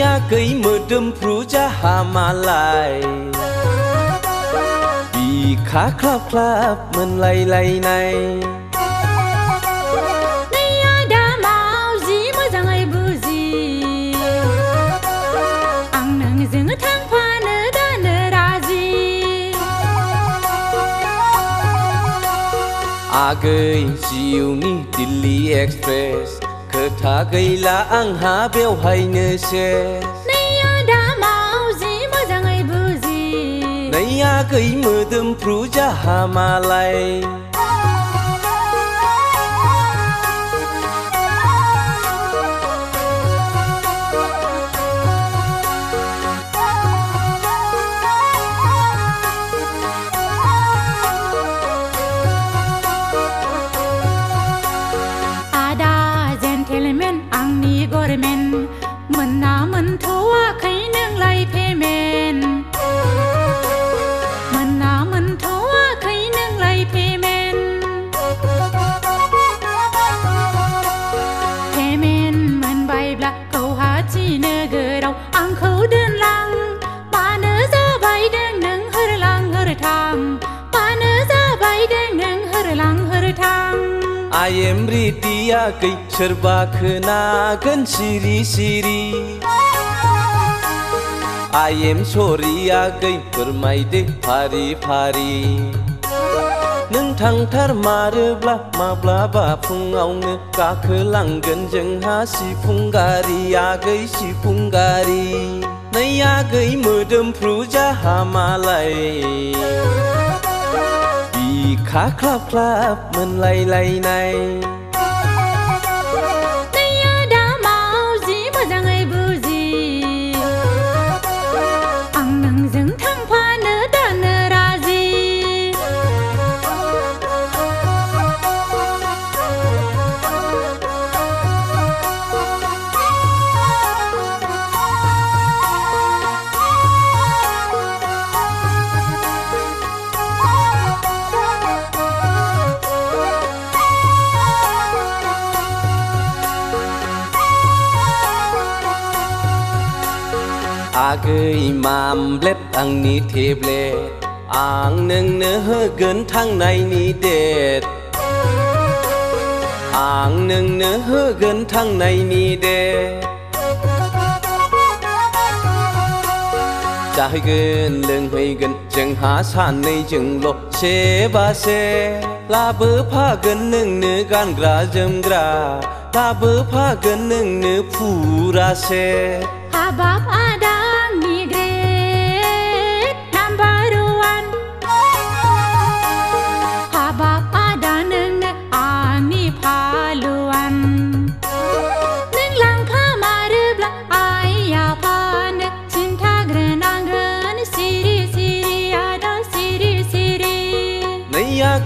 ya cây mơ trâm pru cha hà mà lại vì khá khắp khắp mình lay lay này. Agay, Siuni, à, Delhi Express. खोथा गैला आंहा बेवहायनो सेस नै आदा मावजि मोजाङै बुजि नै आगै मोदोमफ्रु जाहामालाय आदा bore men mun na mun thoa khai nang lai phe men mun na mun thoa khai nang lai phe men phe men mun bai bla câu ha chi nơ gơ rau ang khâu đơn lang I am Ritia kai serbakna kan siri-siri I am Soria kai permaide pari-pari Nâng thang thar mar bla ma bla ba phung aung ka khlang gan jeng marubla mablaba phungaunu kakhlanggan jengha sipungari agai sipungari Naya gai mudum pruja hamalai ขาคลาบคลาบเหมือนไหลไหลใน आगै मामब्लेट आंनि टेब्लेट आं नोंनो होगोन थांनायनि डेट आं नोंनो होगोन थांनायनि डेट जाहैगोन लोंहैगोन जोंहा सानैजोंल' सेबासे लाबोफागोन नोंनो गानग्रा जोमग्रा लाबोफागोन नोंनो फुरासे हाबाब नै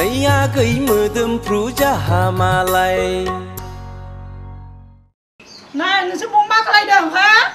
Naiyagai mudum pruja hamalai Này, nó sẽ bùng bác lại đâu hả?